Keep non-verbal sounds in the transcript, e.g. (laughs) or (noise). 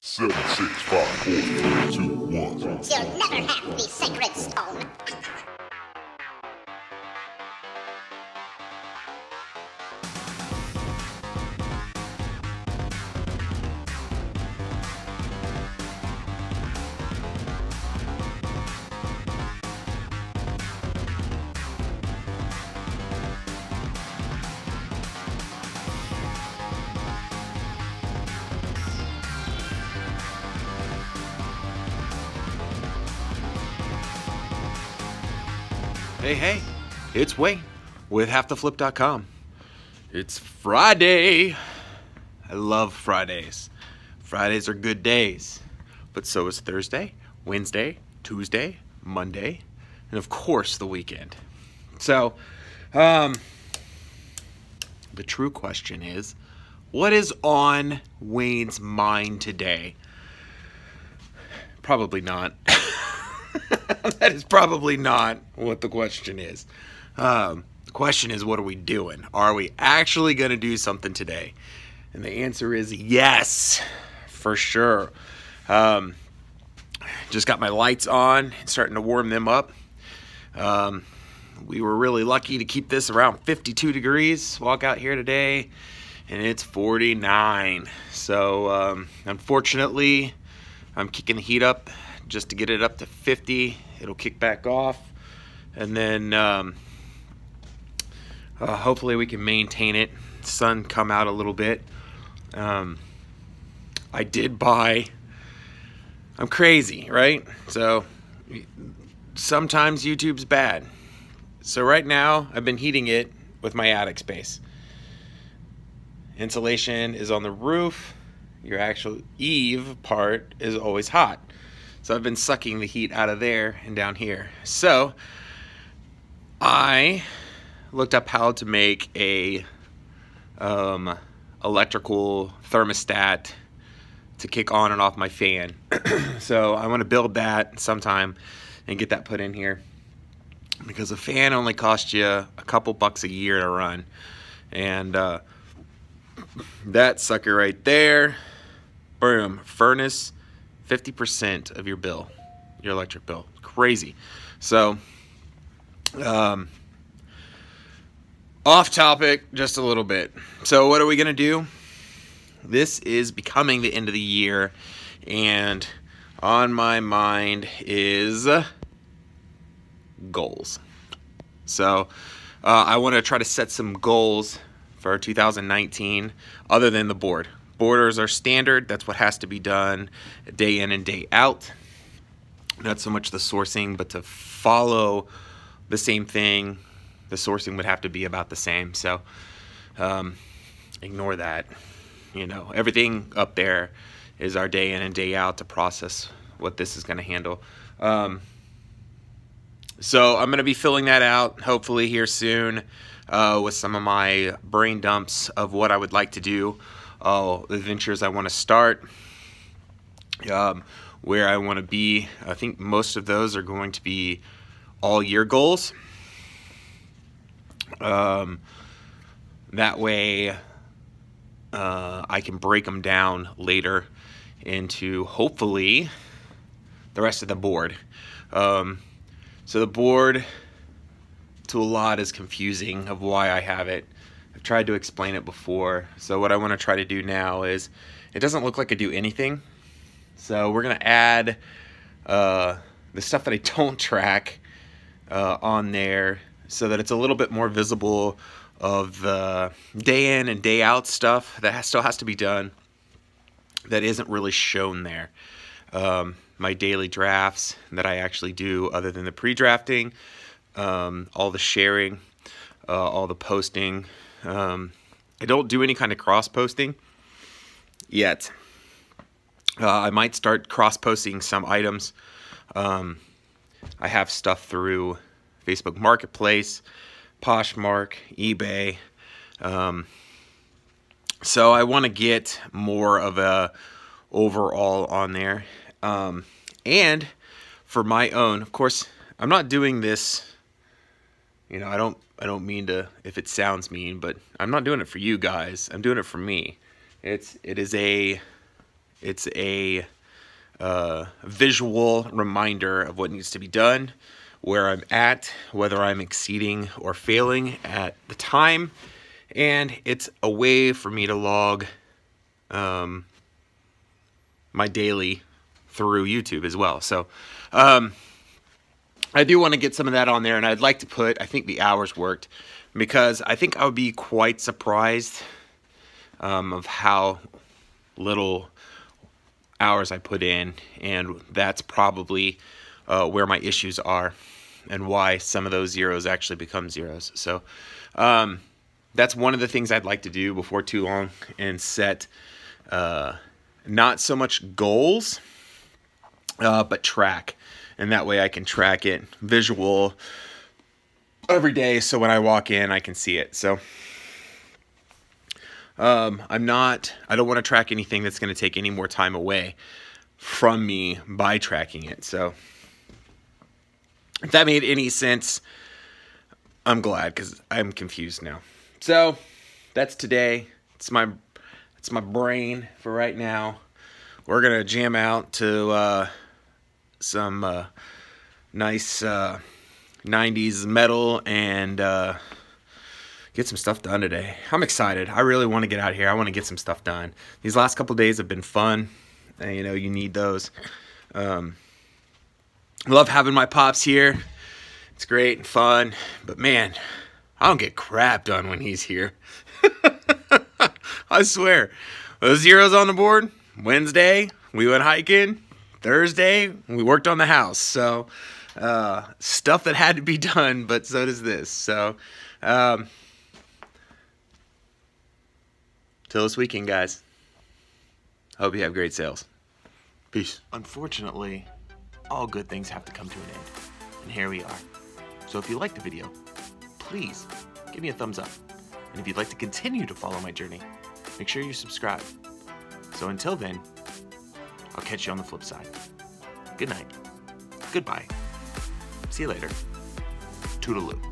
Seven, six, five, four, three, two, one. You'll never have the sacred stone. Hey, hey, it's Wayne with havetoflip.com. It's Friday. I love Fridays. Fridays are good days, but so is Thursday, Wednesday, Tuesday, Monday, and of course the weekend. So, um, the true question is what is on Wayne's mind today? Probably not. (laughs) (laughs) that is probably not what the question is. Um, the question is, what are we doing? Are we actually going to do something today? And the answer is yes, for sure. Um, just got my lights on, starting to warm them up. Um, we were really lucky to keep this around 52 degrees. Walk out here today, and it's 49. So, um, unfortunately, I'm kicking the heat up just to get it up to 50. It'll kick back off, and then um, uh, hopefully we can maintain it. Sun come out a little bit. Um, I did buy. I'm crazy, right? So sometimes YouTube's bad. So right now I've been heating it with my attic space. Insulation is on the roof. Your actual eave part is always hot. So I've been sucking the heat out of there and down here. So I looked up how to make a um, electrical thermostat to kick on and off my fan. (clears throat) so I want to build that sometime and get that put in here because a fan only costs you a couple bucks a year to run. And uh, (clears throat) that sucker right there, boom, furnace, 50% of your bill, your electric bill. Crazy. So, um, off topic just a little bit. So, what are we going to do? This is becoming the end of the year, and on my mind is goals. So, uh, I want to try to set some goals for 2019 other than the board. Borders are standard. That's what has to be done day in and day out. Not so much the sourcing, but to follow the same thing, the sourcing would have to be about the same. So um, ignore that. You know, everything up there is our day in and day out to process what this is going to handle. Um, so I'm going to be filling that out hopefully here soon uh, with some of my brain dumps of what I would like to do uh, the ventures I want to start, um, where I want to be. I think most of those are going to be all year goals. Um, that way, uh, I can break them down later into hopefully the rest of the board. Um, so the board to a lot is confusing of why I have it. I've tried to explain it before. So what I want to try to do now is, it doesn't look like I do anything. So we're going to add uh, the stuff that I (laughs) don't track uh, on there so that it's a little bit more visible of the day in and day out stuff that has, still has to be done that isn't really shown there. Um, my daily drafts that I actually do other than the pre-drafting, um, all the sharing, uh, all the posting. Um, I don't do any kind of cross posting yet. Uh, I might start cross posting some items. Um, I have stuff through Facebook Marketplace, Poshmark, eBay. Um, so I want to get more of a overall on there. Um, and for my own, of course, I'm not doing this you know, I don't I don't mean to if it sounds mean, but I'm not doing it for you guys. I'm doing it for me. It's it is a It's a uh, visual reminder of what needs to be done, where I'm at, whether I'm exceeding or failing at the time, and it's a way for me to log um, my daily through YouTube as well. So um, I do want to get some of that on there, and I'd like to put, I think the hours worked, because I think I would be quite surprised um, of how little hours I put in, and that's probably uh, where my issues are and why some of those zeros actually become zeros. So um, that's one of the things I'd like to do before too long and set uh, not so much goals, uh, but track. And that way I can track it visual every day so when I walk in I can see it. So um, I'm not, I don't want to track anything that's going to take any more time away from me by tracking it. So if that made any sense, I'm glad because I'm confused now. So that's today. It's my it's my brain for right now. We're gonna jam out to uh, some uh, nice uh, 90s metal and uh, get some stuff done today. I'm excited. I really want to get out here. I want to get some stuff done. These last couple days have been fun. And, you know, you need those. Um, love having my pops here. It's great and fun. But man, I don't get crap done when he's here. (laughs) I swear. Those zeros on the board. Wednesday, we went hiking. Thursday, we worked on the house. So, uh, stuff that had to be (laughs) done, but so does this. So, um, till this weekend, guys. Hope you have great sales. Peace. Unfortunately, all good things have to come to an end. And here we are. So if you liked the video, please give me a thumbs up. And if you'd like to continue to follow my journey, make sure you subscribe. So until then, I'll catch you on the flip side. Good night. Goodbye. See you later. Toodaloo.